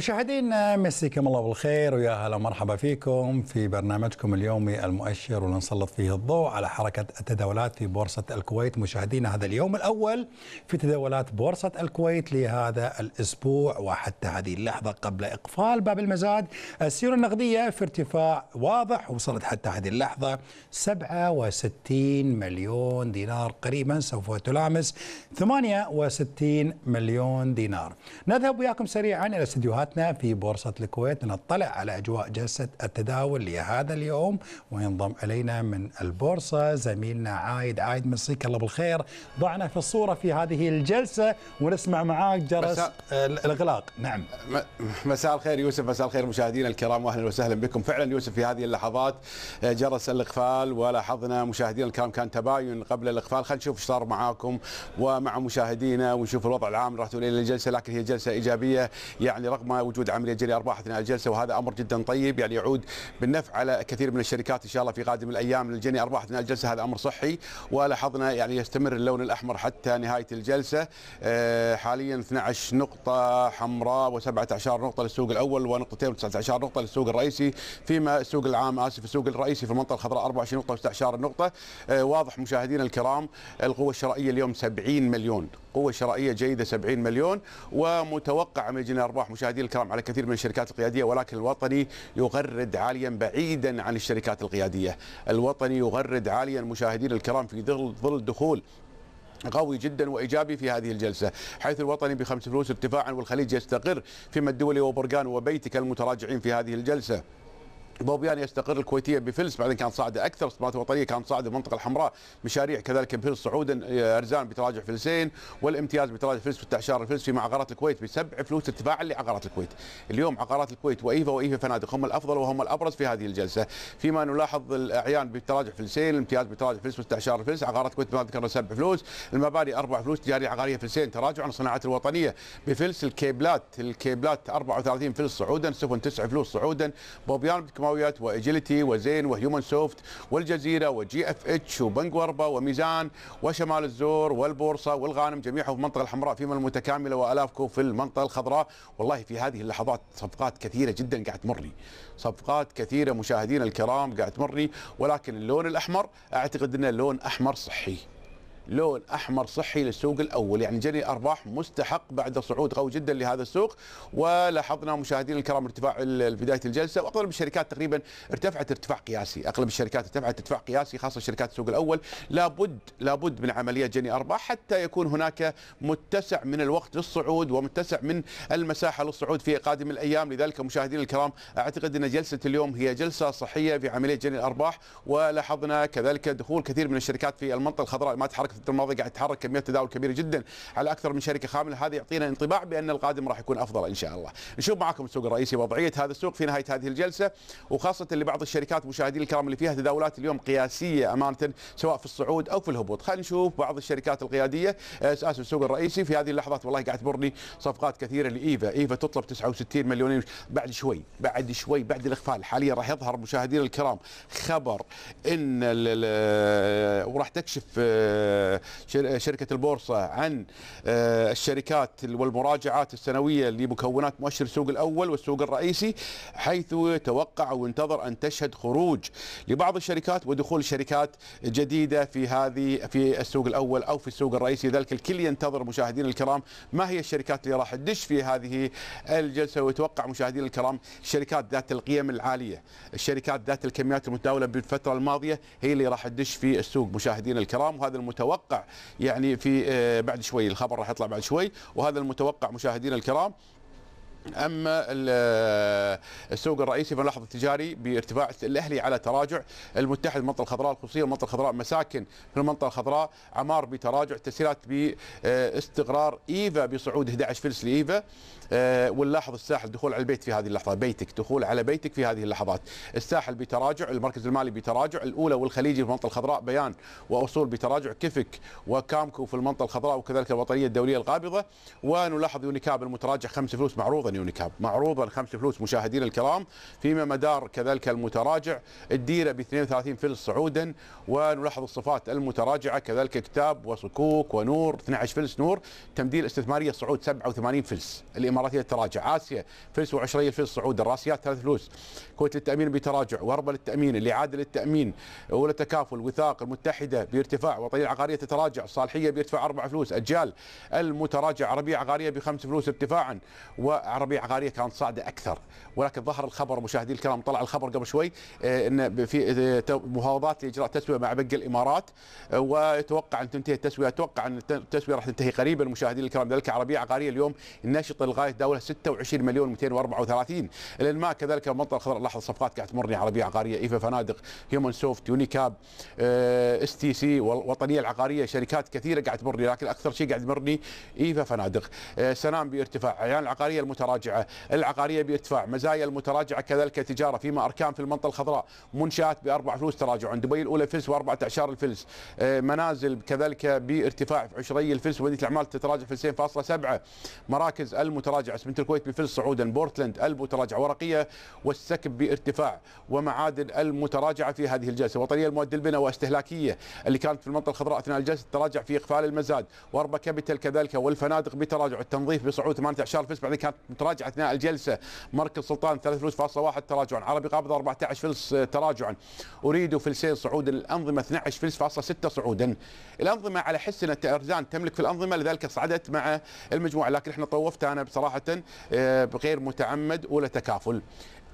مشاهدينا مسيكم الله بالخير ويا هلا مرحبا فيكم في برنامجكم اليومي المؤشر واللي نسلط فيه الضوء على حركة التداولات في بورصة الكويت. مشاهدينا هذا اليوم الأول في تداولات بورصة الكويت لهذا الأسبوع وحتى هذه اللحظة قبل إقفال باب المزاد. السيولة النقدية في ارتفاع واضح وصلت حتى هذه اللحظة 67 مليون دينار قريبا سوف تلامس 68 مليون دينار. نذهب وياكم سريعا إلى استديوهاتنا في بورصة الكويت لنطلع على أجواء جلسة التداول لهذا اليوم وينضم إلينا من البورصة زميلنا عايد. عايد مسيك الله بالخير. ضعنا في الصورة في هذه الجلسة ونسمع معاك جرس مساء. الإغلاق. نعم. مساء الخير يوسف مساء الخير مشاهدينا الكرام واهلا وسهلا بكم. فعلا يوسف في هذه اللحظات آه، جرس الاقفال ولاحظنا مشاهدينا الكرام كان تباين قبل الاقفال خلينا نشوف إيش صار معاكم ومع مشاهدينا ونشوف الوضع العام. راح تقول إلى الجلسة لكن هي جلسة إيجابية يعني رغم وجود عملية جري أرباح أثناء الجلسة وهذا أمر جدا طيب يعني يعود بالنفع على كثير من الشركات إن شاء الله في قادم الأيام للجني أرباح أثناء الجلسة. هذا أمر صحي ولاحظنا يعني يستمر اللون الأحمر حتى نهاية الجلسة. آه، حاليا 12 نقطة حمراء و17 نقطة للسوق الأول ونقطتين و19 نقطة للسوق الرئيسي. فيما السوق العام آسف السوق الرئيسي في المنطقة الخضراء 24 نقطة و19 نقطة. آه، واضح مشاهدينا الكرام القوة الشرائية اليوم 70 مليون. قوة شرائية جيدة 70 مليون ومتوقع جنيه أرباح مشاهدينا الكرام على كثير من الشركات القيادية ولكن الوطني يغرد عاليا بعيدا عن الشركات القيادية الوطني يغرد عاليا مشاهدينا الكرام في ظل ظل دخول قوي جدا وإيجابي في هذه الجلسة، حيث الوطني بخمس فلوس ارتفاعا والخليج يستقر فيما الدولي وبرقان وبيتك المتراجعين في هذه الجلسة. بوبيان يستقر الكويتية بفلس بعدين كانت صاعدة أكثر استثمارات وطنية كانت صاعدة المنطقة الحمراء مشاريع كذلك بفلس صعودا آه، أرزان بتراجع فلسين والامتياز بتراجع فلس وست أعشار الفلس في عقارات الكويت بسبع فلوس ارتفاعا لعقارات الكويت. اليوم عقارات الكويت وإيفا وإيفا فنادق هم الأفضل وهم الأبرز في هذه الجلسة. فيما نلاحظ الأعيان بتراجع فلسين الامتياز بتراجع فلس وست أعشار الفلس عقارات الكويت ما ذكرنا سبع فلوس المباني أربع فلوس تجاريه عقارية فلسين تراجع عن الصناعات الوطنية بفلس الكيبلات الكيبلات 34 فلس صعودا سفن 9 فلوس صعودا. بوبيان بالكيماويات وأجيليتي وزين وهيومن سوفت والجزيرة وجي إف إتش وبنك وربه وميزان وشمال الزور والبورصة والغانم جميعهم في المنطقة الحمراء فيما المتكاملة والافكو في المنطقة الخضراء. والله في هذه اللحظات صفقات كثيرة جدا قاعد تمرني صفقات كثيرة مشاهدينا الكرام قاعد تمرني ولكن اللون الأحمر أعتقد انه لون أحمر صحي. لون أحمر صحي للسوق الأول. يعني جني أرباح مستحق بعد صعود قوي جدا لهذا السوق. ولاحظنا مشاهدينا الكرام ارتفاع بدايه الجلسة وأغلب الشركات تقريبا ارتفعت ارتفاع قياسي. أغلب الشركات ارتفعت ارتفاع قياسي خاصة شركات السوق الأول. لابد لابد من عملية جني أرباح حتى يكون هناك متسع من الوقت للصعود ومتسع من المساحة للصعود في قادم الأيام. لذلك مشاهدينا الكرام أعتقد أن جلسة اليوم هي جلسة صحية في عملية جني الأرباح. ولاحظنا كذلك دخول كثير من الشركات في المنطقة الخضراء ما تحركت الفترة الماضية قاعد تتحرك كميات تداول كبيرة جدا على أكثر من شركة خاملة. هذا يعطينا انطباع بأن القادم راح يكون أفضل إن شاء الله. نشوف معكم السوق الرئيسي وضعية هذا السوق في نهاية هذه الجلسة وخاصة لبعض الشركات مشاهدين الكرام اللي فيها تداولات اليوم قياسية أمانة سواء في الصعود أو في الهبوط. خلينا نشوف بعض الشركات القيادية. أساس السوق الرئيسي في هذه اللحظات والله قاعد تمرني صفقات كثيرة لإيفا. إيفا تطلب 69 مليون بعد شوي بعد شوي بعد الإقفال حاليا راح يظهر مشاهدينا الكرام خبر إن وراح تكشف آه، شركة البورصة عن آه، الشركات والمراجعات السنوية لمكونات مؤشر السوق الأول والسوق الرئيسي حيث يتوقع وينتظر أن تشهد خروج لبعض الشركات ودخول شركات جديدة في هذه في السوق الأول أو في السوق الرئيسي. لذلك الكل ينتظر مشاهدينا الكرام ما هي الشركات اللي راح تدش في هذه الجلسة ويتوقع مشاهدينا الكرام الشركات ذات القيم العالية الشركات ذات الكميات المتداولة بالفترة الماضية هي اللي راح تدش في السوق. مشاهدينا الكرام وهذا المتوقع يعني في آه، بعد شوي الخبر راح يطلع بعد شوي وهذا المتوقع مشاهدينا الكرام. أما ال- السوق الرئيسي فنلاحظ التجاري بارتفاع الأهلي على تراجع المتحد المنطقة الخضراء الخصوصيه المنطقة الخضراء مساكن في المنطقة الخضراء عمار بتراجع تسهيلات باستقرار إيفا بصعود 11 فلس لإيفا. آه، ونلاحظ الساحل دخول على البيت في هذه اللحظة. بيتك دخول على بيتك في هذه اللحظات. الساحل بتراجع المركز المالي بتراجع الأولى والخليجي في المنطقة الخضراء بيان وأصول بتراجع كفك وكامكو في المنطقة الخضراء وكذلك الوطنية الدولية القابضه ونلاحظ يونيكاب المتراجع خمس فلوس معروضة. أيضا يونيكاب. معروضا خمس فلوس مشاهدينا الكرام فيما مدار كذلك المتراجع. الديرة ب 32 فلس صعودا ونلاحظ الصفاة المتراجعة كذلك كتاب وصكوك ونور 12 فلس نور. تمديد استثماريه صعود 87 فلس. الاماراتيه تراجع. آسيا فلس و20 فلس صعود. الراسيات ثلاث فلوس. كويت للتأمين بتراجع. وربا للتأمين. الإعادة للتأمين. أولى تكافل. وثاق المتحدة بارتفاع. وطنية العقاريه تتراجع. الصالحيه بارتفاع أربع فلوس. أجيال المتراجع. عربية عقارية بخمس فلوس ارتفاعا. وعربيه عقارية كانت صاعدة أكثر. ولكن ظهر الخبر مشاهدي الكرام طلع الخبر قبل شوي آه، إن في آه، مفاوضات لإجراء تسوية مع بنك الإمارات. آه، ويتوقع أن تنتهي التسوية أتوقع أن التسوية راح تنتهي قريبا. مشاهدينا الكرام ذلك عربية عقارية اليوم الناشطه لغاية دولة 26 مليون 234 الانماء كذلك المنطقة الخضراء لاحظ صفقات قاعدة تمرني عربية عقارية إيفا فنادق هيومن سوفت يونيكاب إس تي سي والوطنيه العقارية شركات كثيرة قاعدة تمرني. لكن أكثر شيء قاعد يمرني إيفا فنادق. سنام بارتفاع. أعيان العقارية المتراجعه العقارية بارتفاع مزايا المتراجعة كذلك تجارة فيما أركان في المنطقة الخضراء. منشآت بأربع فلوس تراجع. دبي الاولى فلس وأربعة اعشار الفلس. آه، منازل كذلك بارتفاع عشري الفلس. ومدينه الأعمال تتراجع فلسين فاصلة سبعة. مراكز المتراجعة. اسمنت الكويت بفلس صعودا بورتلاند المتراجع ورقية والسكب بارتفاع. ومعادن المتراجعة في هذه الجلسة. وطنية المواد البناء واستهلاكية اللي كانت في المنطقة الخضراء أثناء الجلسة تراجع في إقفال المزاد. واربا كابيتال كذلك. والفنادق بتراجع. التنظيف بصعود 18 فلس بعدين كانت متراجعه اثناء الجلسة. مركز سلطان 3 فلوس فاصلة واحد تراجعا. عربي قابضة 14 فلس تراجعا. أريد فلسين صعودا الأنظمة 12 فلس فاصلة 6 صعودا. الأنظمة على حس أن ارزان تملك في الأنظمة لذلك صعدت مع المجموعة. لكن إحنا طوفت أنا بصراحة آه، بغير متعمد أولى تكافل.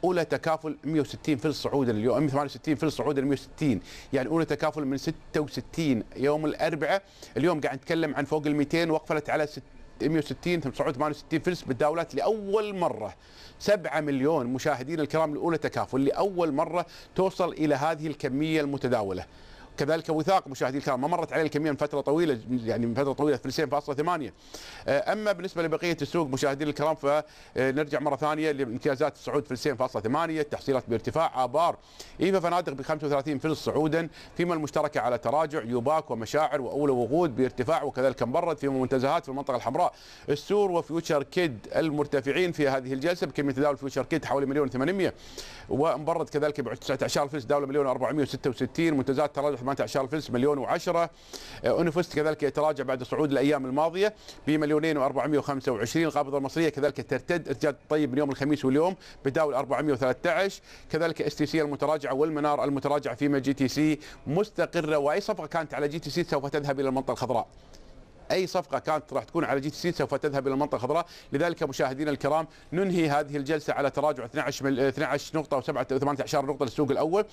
أولى تكافل 160 فلس صعودا اليوم 168 فلس صعودا 160 يعني أولى تكافل من 66 يوم الأربعاء. اليوم قاعد نتكلم عن فوق ال 200 وقفلت على 160 68 فلس بالداولات لأول مرة. 7 مليون مشاهدين الكرام الاولى تكافل لأول مرة توصل إلى هذه الكمية المتداولة. كذلك وثاق مشاهدي الكرام ما مرت عليه الكميه من فترة طويلة يعني من فترة طويلة فلسين فاصلة ثمانية. آه، أما بالنسبة لبقية السوق مشاهدينا الكرام فنرجع مرة ثانية لامتيازات الصعود فلسين فاصلة ثمانية التحصيلات بارتفاع آبار إيفا فنادق ب 35 فلس صعودا فيما المشتركة على تراجع يوباك ومشاعر واولى وغود بارتفاع وكذلك مبرد فيما منتزهات في المنطقة الحمراء. السور وفيوتشر كيد المرتفعين في هذه الجلسة بكمية تداول فيوتشر كيد حوالي مليون 800 ومبرد كذلك ب 19 فلس دوله مليون 466 منتزهات تراجع 18 فلس مليون و10 اونفست كذلك يتراجع بعد صعود الأيام الماضية بمليونين و425 القابضه المصريه كذلك ترتد. ارتداد طيب من يوم الخميس واليوم بتداول 413 كذلك إس تي سي المتراجعه والمنار المتراجعه فيما جي تي سي مستقرة وأي صفقة كانت على جي تي سي سوف تذهب إلى المنطقة الخضراء. أي صفقة كانت راح تكون على جي تي سي سوف تذهب إلى المنطقة الخضراء. لذلك مشاهدينا الكرام ننهي هذه الجلسة على تراجع 12 مل... 12 نقطة و7 18 نقطة للسوق الأول.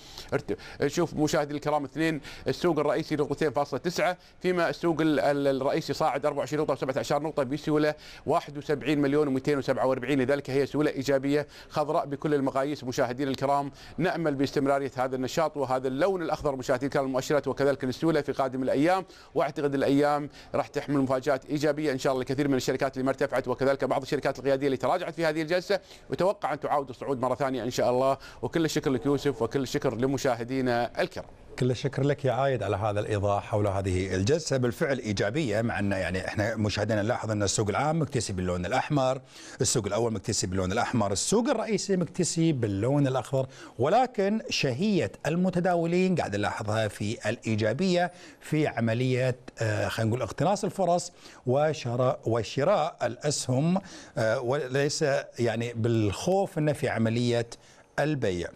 شوف مشاهدينا الكرام اثنين السوق الرئيسي نقطتين فاصلة تسعة فيما السوق الرئيسي صاعد 24 نقطة و17 نقطة بسيولة 71 مليون و247 لذلك هي سيولة إيجابية خضراء بكل المقاييس. مشاهدينا الكرام نأمل باستمرارية هذا النشاط وهذا اللون الأخضر مشاهدينا الكرام المؤشرات وكذلك السيولة في قادم الأيام. وأعتقد الأيام راح تحمل مفاجآت إيجابية إن شاء الله لكثير من الشركات اللي ما ارتفعت وكذلك بعض الشركات القياديه اللي تراجعت في هذه الجلسة وتوقع أن تعاود الصعود مرة ثانية إن شاء الله وكل الشكر لك يوسف وكل الشكر لمشاهدينا الكرام. كل الشكر لك يا عايد على هذا الإيضاح حول هذه الجلسة بالفعل إيجابية مع إن يعني إحنا مشاهدينا نلاحظ أن السوق العام مكتسي باللون الأحمر، السوق الأول مكتسي باللون الأحمر، السوق الرئيسي مكتسي باللون الأخضر، ولكن شهية المتداولين قاعد نلاحظها في الإيجابية في عملية آه، خلينا نقول اقتناص الفرص وشراء وشراء الأسهم آه، وليس يعني بالخوف انه في عملية البيع.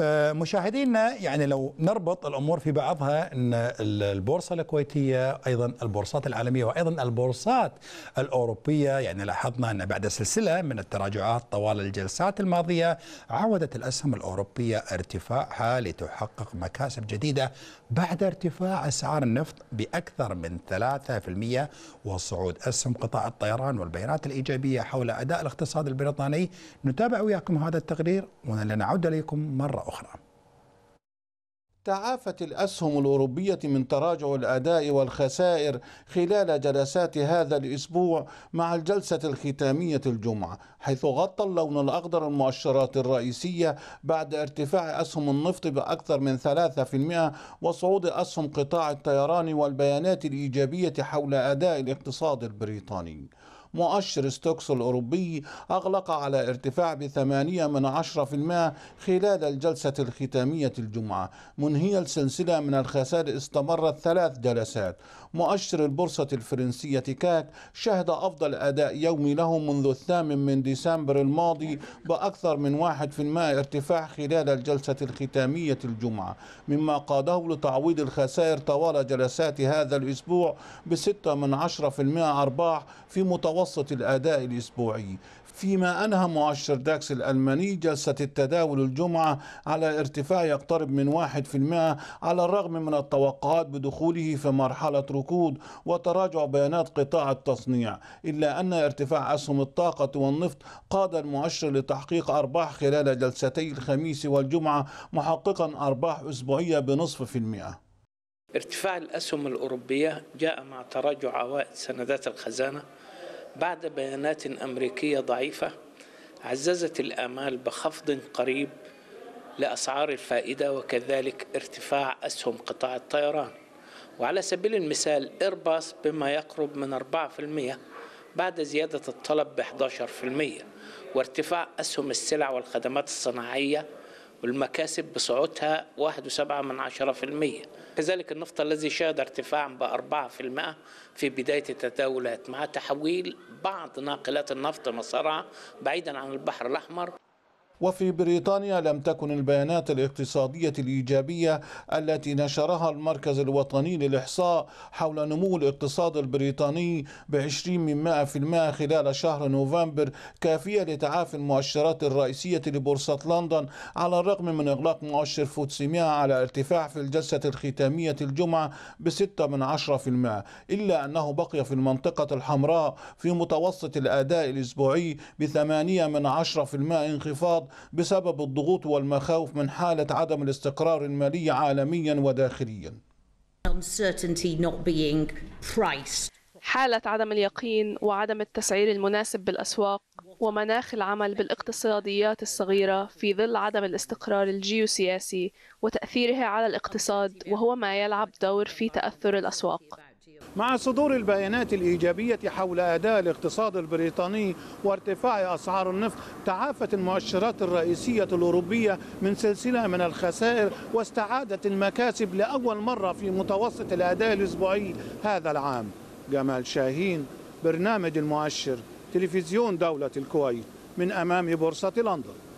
آه، مشاهدينا يعني لو نربط الأمور في بعضها إن البورصة الكويتية أيضا البورصات العالمية وأيضا البورصات الأوروبية يعني لاحظنا أن بعد سلسلة من التراجعات طوال الجلسات الماضية عودت الأسهم الأوروبية ارتفاعها لتحقق مكاسب جديدة بعد ارتفاع أسعار النفط بأكثر من 3% وصعود أسهم قطاع الطيران والبيانات الإيجابية حول أداء الاقتصاد البريطاني. نتابع وياكم هذا التقرير ولنعود إليكم مرة أخرى. تعافت الأسهم الأوروبية من تراجع الأداء والخسائر خلال جلسات هذا الأسبوع مع الجلسة الختامية الجمعة حيث غطى اللون الأخضر المؤشرات الرئيسية بعد ارتفاع أسهم النفط بأكثر من 3% وصعود أسهم قطاع الطيران والبيانات الإيجابية حول أداء الاقتصاد البريطاني. مؤشر ستوكس الأوروبي أغلق على ارتفاع بثمانية من عشرة في المائة خلال الجلسة الختامية الجمعة منهية السلسلة من الخسائر استمرت ثلاث جلسات. مؤشر البورصة الفرنسية كاك شهد أفضل أداء يومي له منذ الثامن من ديسمبر الماضي بأكثر من واحد في المائة ارتفاع خلال الجلسة الختامية الجمعة مما قاده لتعويض الخسائر طوال جلسات هذا الأسبوع بستة من عشرة في المائة أرباح في متوسط الأداء الأسبوعي. فيما أنهى مؤشر داكس الألماني جلسة التداول الجمعة على ارتفاع يقترب من واحد في المائة على الرغم من التوقعات بدخوله في مرحلة ركود وتراجع بيانات قطاع التصنيع إلا أن ارتفاع أسهم الطاقة والنفط قاد المؤشر لتحقيق أرباح خلال جلستي الخميس والجمعة محققا أرباح أسبوعية بنصف في المئة. ارتفاع الأسهم الأوروبية جاء مع تراجع عوائد سندات الخزانة بعد بيانات أمريكية ضعيفة عززت الآمال بخفض قريب لأسعار الفائدة وكذلك ارتفاع أسهم قطاع الطيران. وعلى سبيل المثال إيرباص بما يقرب من 4% بعد زيادة الطلب ب 11% وارتفاع أسهم السلع والخدمات الصناعية والمكاسب بصعودها 1.7 من عشرة في المية. كذلك النفط الذي شهد ارتفاعا بأربعة في المئة في بداية التداولات مع تحويل بعض ناقلات النفط مسارها بعيدا عن البحر الأحمر. وفي بريطانيا لم تكن البيانات الاقتصادية الإيجابية التي نشرها المركز الوطني للإحصاء حول نمو الاقتصاد البريطاني بعشرين من مائة في المائة خلال شهر نوفمبر كافية لتعافي المؤشرات الرئيسية لبورصة لندن على الرغم من إغلاق مؤشر فوتسي على ارتفاع في الجلسة الختامية الجمعة بستة من عشرة في المائة إلا أنه بقي في المنطقة الحمراء في متوسط الأداء الأسبوعي بثمانية من عشرة في المائة انخفاض بسبب الضغوط والمخاوف من حالة عدم الاستقرار المالي عالميا وداخليا. حالة عدم اليقين وعدم التسعير المناسب بالأسواق ومناخ العمل بالاقتصاديات الصغيرة في ظل عدم الاستقرار الجيوسياسي وتأثيره على الاقتصاد وهو ما يلعب دور في تأثر الأسواق. مع صدور البيانات الإيجابية حول أداء الاقتصاد البريطاني وارتفاع أسعار النفط تعافت المؤشرات الرئيسية الأوروبية من سلسلة من الخسائر واستعادت المكاسب لأول مرة في متوسط الأداء الأسبوعي هذا العام. جمال شاهين برنامج المؤشر تلفزيون دولة الكويت من أمام بورصة لندن.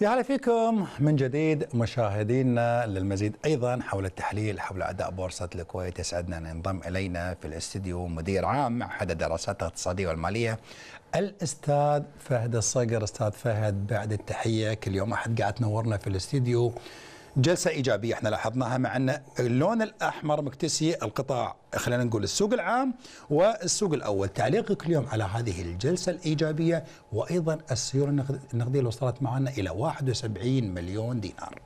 يا هلا فيكم من جديد مشاهدينا للمزيد أيضا حول التحليل حول أداء بورصة الكويت يسعدنا أن ينضم إلينا في الاستديو مدير عام معهد الدراسات الاقتصادية والمالية الأستاذ فهد الصقر. أستاذ فهد بعد التحية كل يوم أحد قاعد تنورنا في الاستديو جلسة إيجابية إحنا لاحظناها مع ان اللون الأحمر مكتسي القطاع خلينا نقول السوق العام والسوق الأول، تعليقك اليوم على هذه الجلسة الإيجابية وأيضا السيولة النقدية اللي وصلت معنا إلى 71 مليون دينار.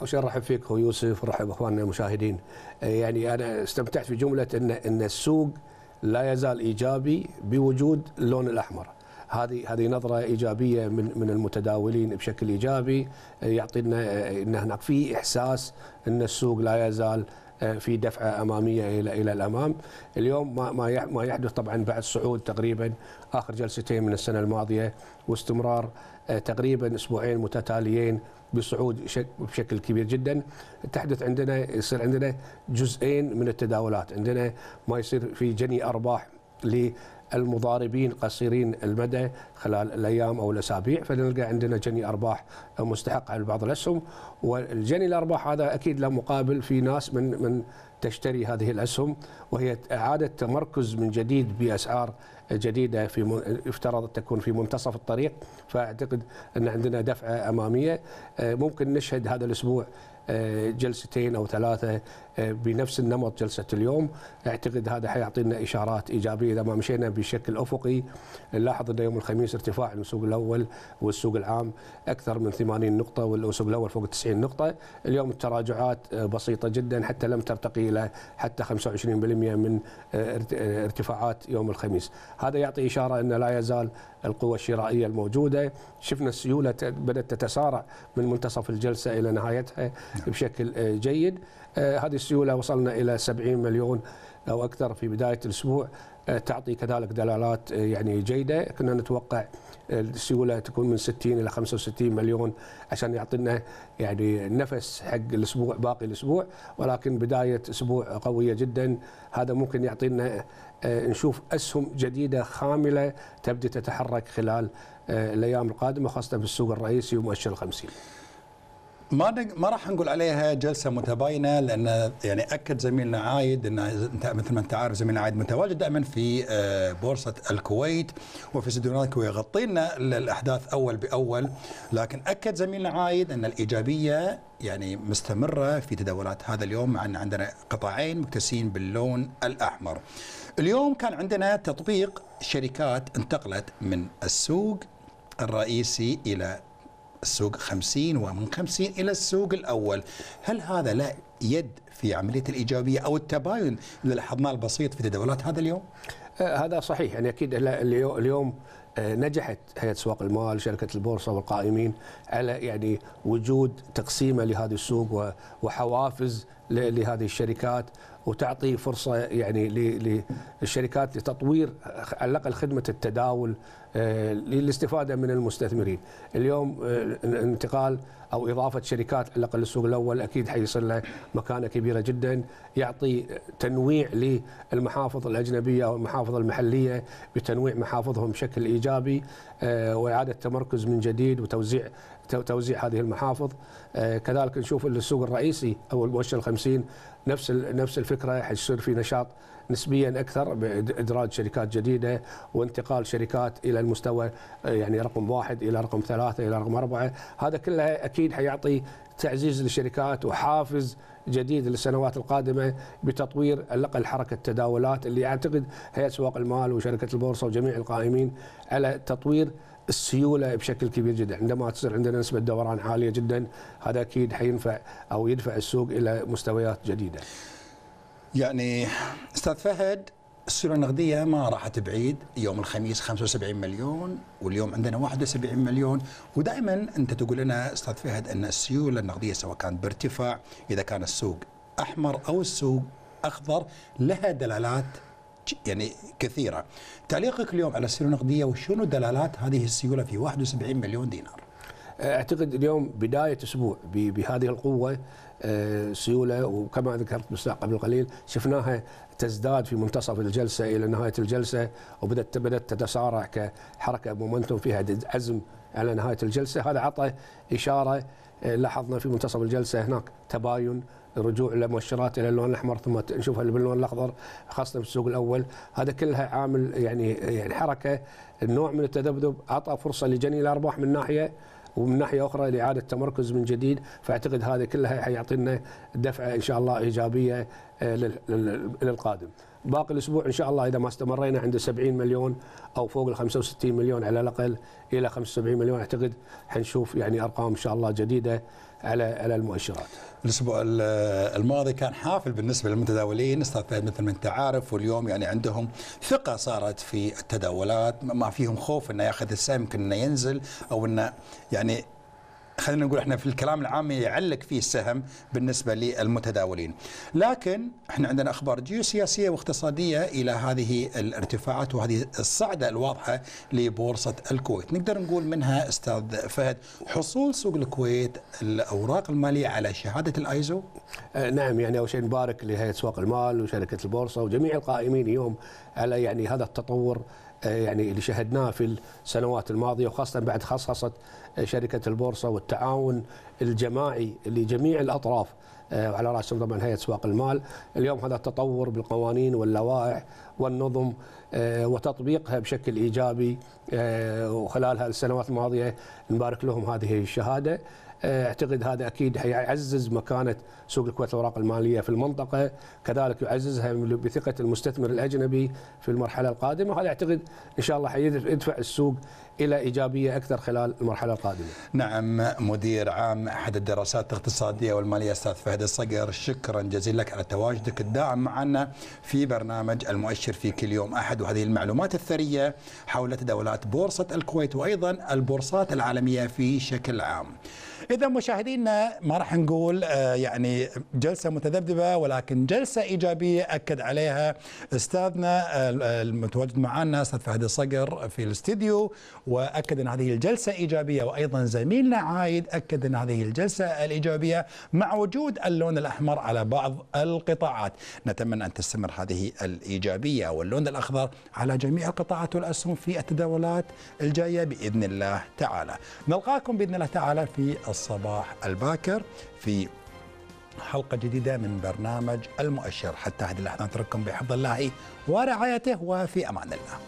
أول شيء أرحب فيك أخوي يوسف ورحب باخواننا المشاهدين. يعني أنا استمتعت في جمله ان إن السوق لا يزال إيجابي بوجود اللون الأحمر. هذه هذه نظرة إيجابية من من المتداولين بشكل إيجابي يعطينا إن هناك في إحساس إن السوق لا يزال في دفعة أمامية إلى إلى الأمام، اليوم ما ما ما يحدث طبعا بعد صعود تقريبا آخر جلستين من السنة الماضية واستمرار تقريبا أسبوعين متتاليين بصعود بشكل كبير جدا. تحدث عندنا يصير عندنا جزئين من التداولات، عندنا ما يصير في جني أرباح المضاربين قصيرين المدى خلال الأيام أو الأسابيع فنلقى عندنا جني أرباح مستحق على بعض الأسهم. والجني الأرباح هذا أكيد له مقابل في ناس من من تشتري هذه الأسهم وهي إعادة تمركز من جديد بأسعار جديدة في يفترض تكون في منتصف الطريق. فأعتقد أن عندنا دفعة أمامية. ممكن نشهد هذا الأسبوع جلستين أو ثلاثة بنفس النمط جلسة اليوم. أعتقد هذا حيعطينا إشارات إيجابية. إذا ما مشينا بشكل أفقي نلاحظ ان يوم الخميس ارتفاع السوق الأول والسوق العام أكثر من 80 نقطة والسوق الأول فوق 90 نقطة. اليوم التراجعات بسيطة جدا حتى لم ترتقي إلى حتى 25% من ارتفاعات يوم الخميس. هذا يعطي إشارة أن لا يزال القوة الشرائية الموجودة. شفنا السيولة بدأت تتسارع من منتصف الجلسة إلى نهايتها بشكل آه، جيد. آه، هذه السيولة وصلنا إلى 70 مليون أو أكثر في بداية الأسبوع. تعطي كذلك دلالات آه، يعني جيدة. كنا نتوقع السيولة تكون من 60 إلى 65 مليون عشان يعطينا يعني نفس حق الأسبوع باقي الأسبوع. ولكن بداية أسبوع قوية جدا. هذا ممكن يعطينا آه، نشوف أسهم جديدة خاملة تبدأ تتحرك خلال آه، الأيام القادمة خاصة في السوق الرئيسي ومؤشر الخمسين. ما ما راح نقول عليها جلسة متباينة لأن يعني أكد زميلنا عايد إن إنت مثل ما أنت عارف زميلنا عايد متواجد دائما في آه، بورصة الكويت وفي استديوهات الكويت يغطي لنا ال- الاحداث أول بأول لكن أكد زميلنا عايد إن الإيجابية يعني مستمرة في تداولات هذا اليوم مع إن عندنا قطاعين مكتسين باللون الأحمر. اليوم كان عندنا تطبيق شركات انتقلت من السوق الرئيسي إلى السوق 50 ومن 50 إلى السوق الأول. هل هذا لا يد في عملية الإيجابية أو التباين اللي لاحظناه البسيط في تداولات هذا اليوم؟ آه، هذا صحيح. يعني اليو- اليوم آه، نجحت هيئة اسواق المال شركة البورصة والقائمين على يعني وجود تقسيمة لهذا السوق وحوافز لهذه الشركات وتعطي فرصة يعني للشركات لتطوير على الأقل خدمة التداول آه، للاستفادة من المستثمرين. اليوم آه، الانتقال أو إضافة شركات على الأقل السوق الأول أكيد حيصل له مكانة كبيرة جدا يعطي تنويع للمحافظ الأجنبية أو المحافظ المحلية بتنويع محافظهم بشكل إيجابي آه، وإعادة تمركز من جديد وتوزيع تو- توزيع هذه المحافظ. آه، كذلك نشوف السوق الرئيسي أو المؤشر الخمسين نفس ال- نفس الفكرة حيصير في نشاط نسبيا أكثر بإدراج شركات جديدة وانتقال شركات إلى المستوى آه، يعني رقم واحد إلى رقم ثلاثة إلى رقم أربعة، هذا كله أكيد حيعطي تعزيز للشركات وحافز جديد للسنوات القادمة بتطوير الاقل حركة التداولات اللي أعتقد هيئه أسواق المال وشركة البورصة وجميع القائمين على تطوير السيولة بشكل كبير جدا، عندما تصير عندنا نسبة دوران عالية جدا هذا أكيد حينفع أو يدفع السوق إلى مستويات جديدة. يعني أستاذ فهد السيولة النقدية ما راحت بعيد. يوم الخميس 75 مليون واليوم عندنا 71 مليون. ودائما أنت تقول لنا أستاذ فهد أن السيولة النقدية سواء كانت بارتفاع إذا كان السوق أحمر أو السوق أخضر لها دلالات يعني كثيرة. تعليقك اليوم على السيولة النقدية وشنو دلالات هذه السيولة في 71 مليون دينار؟ أعتقد اليوم بداية أسبوع بهذه القوة سيولة وكما ذكرت بس قبل قليل شفناها تزداد في منتصف الجلسة إلى نهاية الجلسة وبدات بدأت تتسارع كحركة مومنتوم فيها عزم على نهاية الجلسة. هذا عطى إشارة لاحظنا في منتصف الجلسة هناك تباين رجوع لمؤشرات إلى اللون الأحمر ثم نشوفها باللون الأخضر خاصة في السوق الأول هذا كلها عامل يعني يعني حركة النوع من التذبذب أعطى فرصة لجني الأرباح من ناحية ومن ناحية أخرى لإعادة تمركز من جديد فأعتقد هذه كلها حيعطينا دفعة إن شاء الله إيجابية آه، لل- لل- للقادم. باقي الأسبوع إن شاء الله إذا ما استمرينا عند 70 مليون أو فوق ال 65 مليون على الأقل إلى 75 مليون أعتقد حنشوف يعني أرقام إن شاء الله جديدة على على المؤشرات. الأسبوع ال- الماضي كان حافل بالنسبة للمتداولين أستاذ فهد مثل ما أنت عارف واليوم يعني عندهم ثقة صارت في التداولات ما فيهم خوف إنه ياخذ السهم يمكن إنه ينزل أو إنه يعني خلينا نقول إحنا في الكلام العام يعلق فيه السهم بالنسبة للمتداولين. لكن إحنا عندنا أخبار جيوسياسية واقتصادية إلى هذه الارتفاعات وهذه الصعدة الواضحة لبورصة الكويت. نقدر نقول منها أستاذ فهد حصول سوق الكويت الأوراق المالية على شهادة الأيزو؟ آه، نعم يعني أول شيء نبارك لهيئة اسواق المال وشركة البورصة وجميع القائمين اليوم على يعني هذا التطور يعني اللي شهدناه في السنوات الماضية وخاصة بعد خصصت آه، شركة البورصة والتعاون الجماعي لجميع الأطراف آه، وعلى رأسهم طبعا هيئة اسواق المال، اليوم هذا التطور بالقوانين واللوائح والنظم آه، وتطبيقها بشكل إيجابي آه، وخلال هذه السنوات الماضية نبارك لهم هذه الشهادة. أعتقد هذا أكيد حيعزز مكانة سوق الكويت الأوراق المالية في المنطقة، كذلك يعززها بثقة المستثمر الأجنبي في المرحلة القادمة، وهذا أعتقد إن شاء الله حيدفع السوق إلى إيجابية أكثر خلال المرحلة القادمة. نعم مدير عام أحد الدراسات الاقتصادية والمالية أستاذ فهد الصقر شكرا جزيلا لك على تواجدك الدائم معنا في برنامج المؤشر في كل يوم أحد وهذه المعلومات الثرية حول تداولات بورصة الكويت وأيضا البورصات العالمية في شكل عام. اذا مشاهدينا ما راح نقول آه، يعني جلسة متذبذبة ولكن جلسة إيجابية أكد عليها أستاذنا آه، المتواجد معنا أستاذ فهد الصقر في الاستديو وأكد أن هذه الجلسة إيجابية. وأيضا زميلنا عايد أكد أن هذه الجلسة الإيجابية مع وجود اللون الأحمر على بعض القطاعات. نتمنى أن تستمر هذه الإيجابية واللون الأخضر على جميع القطاعات والأسهم في التداولات الجاية بإذن الله تعالى. نلقاكم بإذن الله تعالى في الصباح الباكر في حلقة جديدة من برنامج المؤشر. حتى هذه اللحظة نترككم بحفظ الله ورعايته وفي أمان الله.